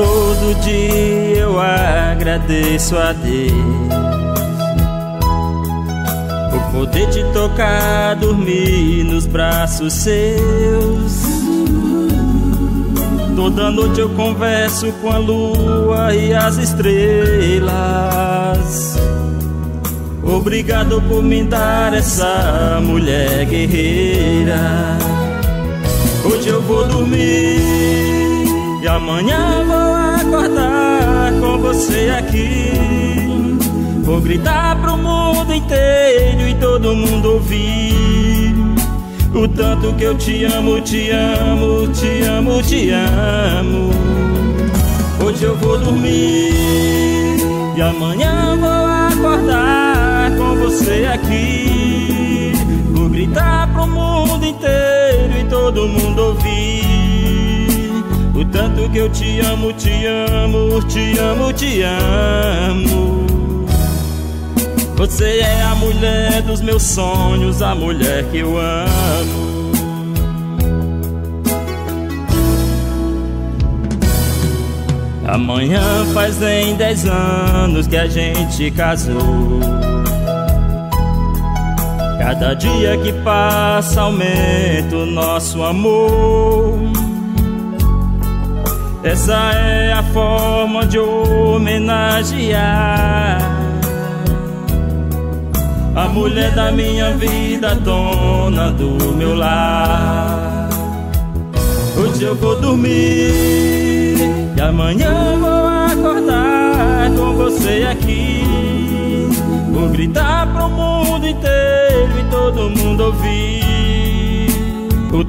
Todo dia eu agradeço a Deus. Por poder te tocar, dormir nos braços seus. Toda noite eu converso com a lua e as estrelas. Obrigado por me dar essa mulher guerreira. Hoje eu vou dormir amanhã vou acordar com você aqui. Vou gritar pro mundo inteiro e todo mundo ouvir. O tanto que eu te amo, te amo, te amo, te amo. Hoje eu vou dormir e amanhã vou acordar com você aqui. Vou gritar pro mundo inteiro e todo mundo ouvir o tanto que eu te amo, te amo, te amo, te amo. Você é a mulher dos meus sonhos, a mulher que eu amo. Amanhã fazem dez anos que a gente casou. Cada dia que passa aumenta o nosso amor. Essa é a forma de homenagear a mulher da minha vida, dona do meu lar. Hoje eu vou dormir e amanhã vou acordar com você aqui. Vou gritar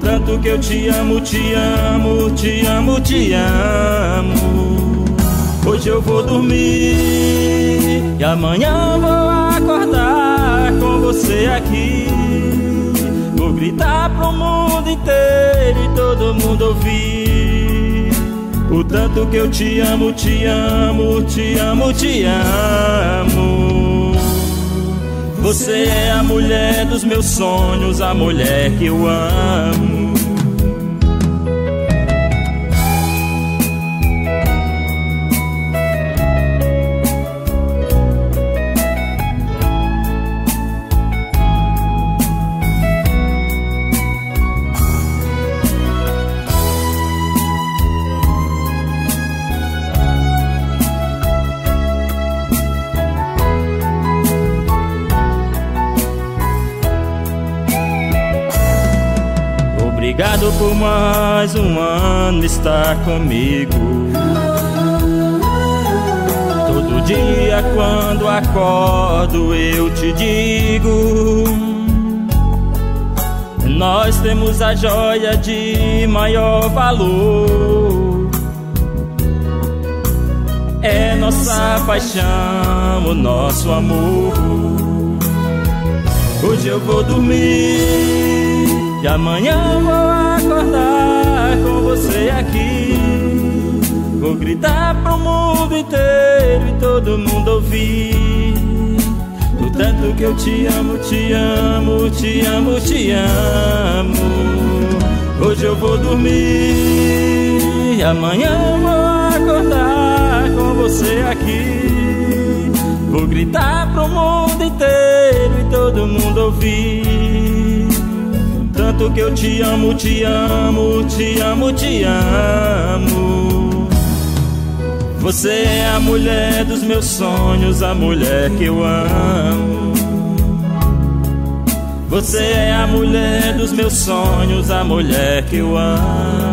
tanto que eu te amo, te amo, te amo, te amo. Hoje eu vou dormir e amanhã vou acordar com você aqui. Vou gritar pro mundo inteiro e todo mundo ouvir. O tanto que eu te amo, te amo, te amo, te amo. Você é a mulher dos meus sonhos, a mulher que eu amo. Obrigado por mais um ano estar comigo. Todo dia quando acordo eu te digo: Nós temos a joia de maior valor. É nossa paixão, o nosso amor. Hoje eu vou dormir e amanhã vou acordar com você aqui. Vou gritar pro mundo inteiro e todo mundo ouvir. O tanto que eu te amo, te amo, te amo, te amo. Hoje eu vou dormir. E amanhã vou acordar com você aqui. Vou gritar pro mundo inteiro e todo mundo ouvir tanto que eu te amo, te amo, te amo, te amo. Você é a mulher dos meus sonhos, a mulher que eu amo. Você é a mulher dos meus sonhos, a mulher que eu amo.